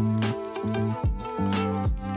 Música